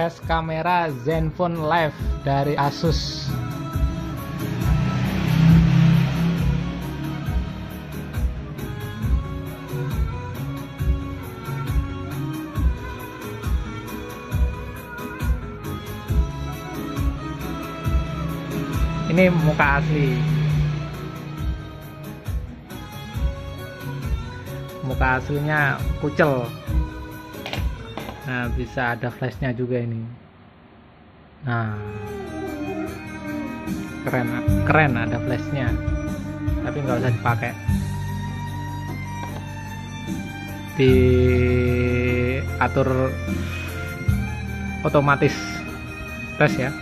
tes kamera Zenfone Live dari Asus. Ini muka asli. Muka aslinya kucel nah bisa ada flashnya juga ini. Nah. Keren keren ada flashnya. Tapi nggak usah dipakai. Diatur otomatis tes ya.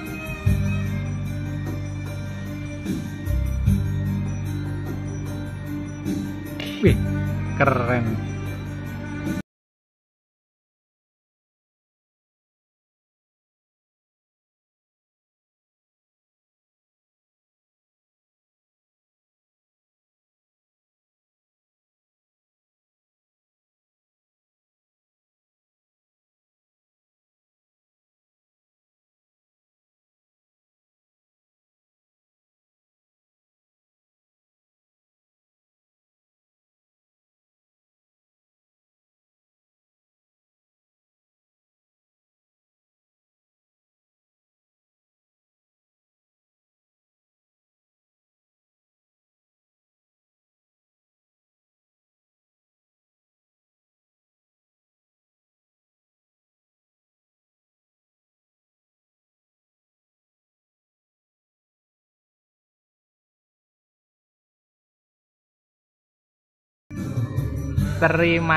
Wih, keren. Terima